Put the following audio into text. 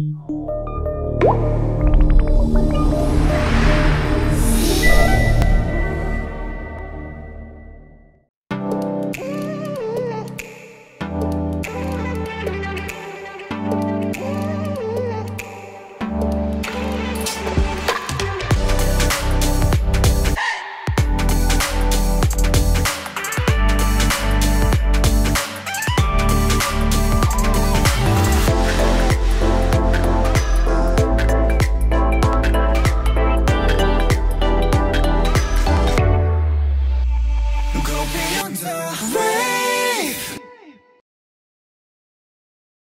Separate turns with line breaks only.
you go beyond the